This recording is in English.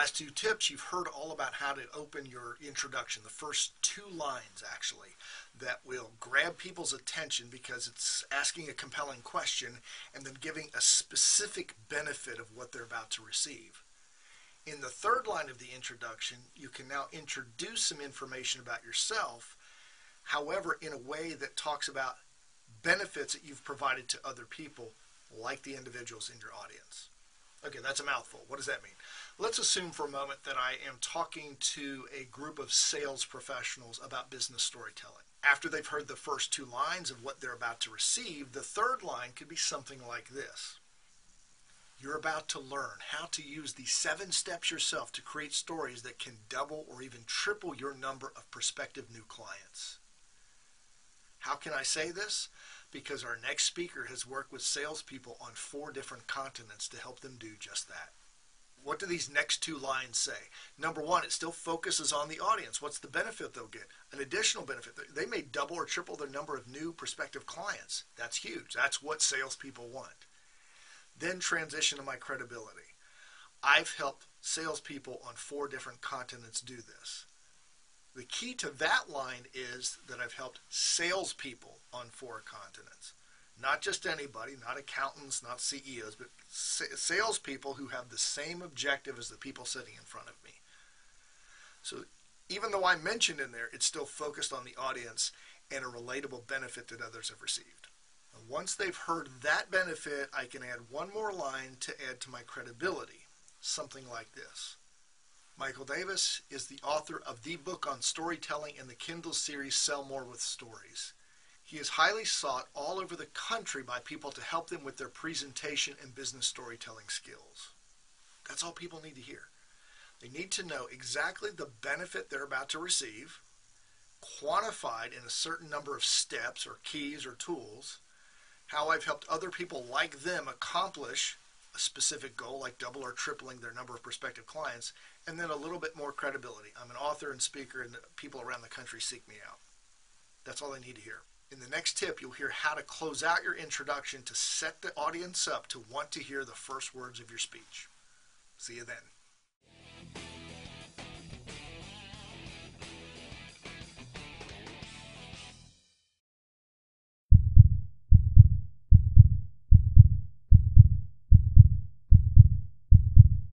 last two tips, you've heard all about how to open your introduction, the first two lines actually, that will grab people's attention because it's asking a compelling question and then giving a specific benefit of what they're about to receive. In the third line of the introduction, you can now introduce some information about yourself, however, in a way that talks about benefits that you've provided to other people, like the individuals in your audience. Okay, that's a mouthful. What does that mean? Let's assume for a moment that I am talking to a group of sales professionals about business storytelling. After they've heard the first two lines of what they're about to receive, the third line could be something like this. You're about to learn how to use these seven steps yourself to create stories that can double or even triple your number of prospective new clients. How can I say this? Because our next speaker has worked with salespeople on four different continents to help them do just that. What do these next two lines say? Number one, it still focuses on the audience. What's the benefit they'll get? An additional benefit. They may double or triple their number of new prospective clients. That's huge. That's what salespeople want. Then transition to my credibility. I've helped salespeople on four different continents do this. The key to that line is that I've helped salespeople on four continents. Not just anybody, not accountants, not CEOs, but salespeople who have the same objective as the people sitting in front of me. So even though I mentioned in there, it's still focused on the audience and a relatable benefit that others have received. And once they've heard that benefit, I can add one more line to add to my credibility, something like this. Michael Davis is the author of the book on storytelling in the Kindle series Sell More with Stories. He is highly sought all over the country by people to help them with their presentation and business storytelling skills. That's all people need to hear. They need to know exactly the benefit they're about to receive, quantified in a certain number of steps or keys or tools, how I've helped other people like them accomplish a specific goal, like double or tripling their number of prospective clients, and then a little bit more credibility. I'm an author and speaker, and people around the country seek me out. That's all they need to hear. In the next tip, you'll hear how to close out your introduction to set the audience up to want to hear the first words of your speech. See you then.